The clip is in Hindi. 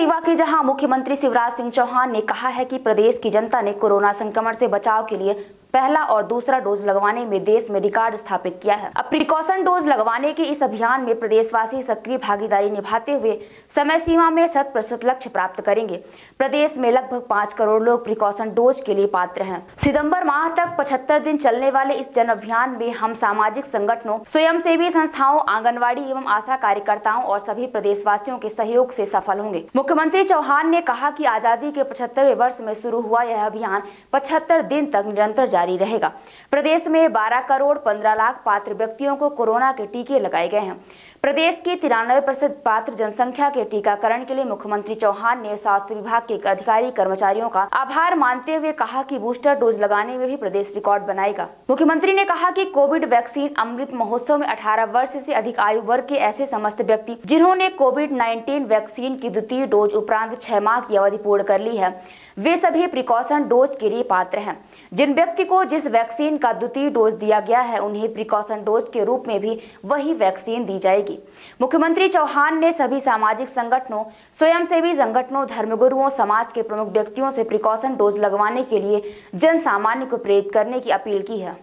कि जहाँ मुख्यमंत्री शिवराज सिंह चौहान ने कहा है कि प्रदेश की जनता ने कोरोना संक्रमण से बचाव के लिए पहला और दूसरा डोज लगवाने में देश में रिकॉर्ड स्थापित किया है। अब प्रिकॉशन डोज लगवाने के इस अभियान में प्रदेशवासी सक्रिय भागीदारी निभाते हुए समय सीमा में शत प्रतिशत लक्ष्य प्राप्त करेंगे। प्रदेश में लगभग पाँच करोड़ लोग प्रिकॉशन डोज के लिए पात्र हैं। सितंबर माह तक पचहत्तर दिन चलने वाले इस जन अभियान में हम सामाजिक संगठनों स्वयं संस्थाओं आंगनबाड़ी एवं आशा कार्यकर्ताओं और सभी प्रदेशवासियों के सहयोग से सफल होंगे। मुख्यमंत्री चौहान ने कहा कि आज़ादी के पचहत्तरवे वर्ष में शुरू हुआ यह अभियान पचहत्तर दिन तक निरंतर जारी रहेगा। प्रदेश में 12 करोड़ 15 लाख पात्र व्यक्तियों को कोरोना के टीके लगाए गए हैं। प्रदेश की तिरानवे प्रतिशत पात्र जनसंख्या के टीकाकरण के लिए मुख्यमंत्री चौहान ने स्वास्थ्य विभाग के अधिकारी कर्मचारियों का आभार मानते हुए कहा कि बूस्टर डोज लगाने में भी प्रदेश रिकॉर्ड बनाएगा। मुख्यमंत्री ने कहा कि कोविड वैक्सीन अमृत महोत्सव में 18 वर्ष से अधिक आयु वर्ग के ऐसे समस्त व्यक्ति जिन्होंने कोविड 19 वैक्सीन की द्वितीय डोज उपरांत छह माह की अवधि पूर्ण कर ली है, वे सभी प्रिकॉशन डोज के लिए पात्र हैं। जिन व्यक्ति को जिस वैक्सीन का द्वितीय डोज दिया गया है, उन्हें प्रिकॉशन डोज के रूप में भी वही वैक्सीन दी जाएगी। मुख्यमंत्री चौहान ने सभी सामाजिक संगठनों, स्वयंसेवी संगठनों, धर्मगुरुओं, समाज के प्रमुख व्यक्तियों से प्रिकॉशन डोज लगवाने के लिए जन सामान्य को प्रेरित करने की अपील की है।